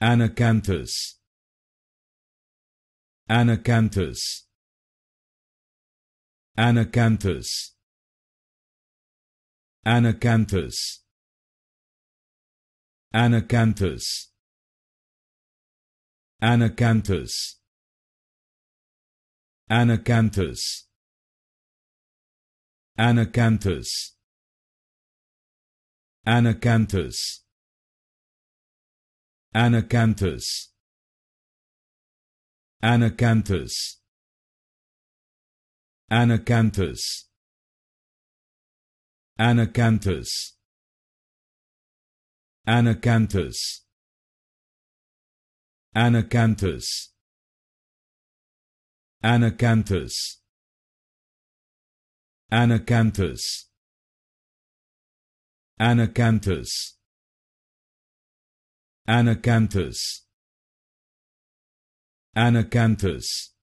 anacanthous. Anacanthous. Anacanthous. Anacanthous. Anacanthous. Anacanthous. Anacanthous. Anacanthous. Anacanthous anacanthous. Anacanthous. Anacanthous. Anacanthous. Anacanthous. Anacanthous. Anacanthous. Anacanthous. Anacanthous anacanthous. Anacanthous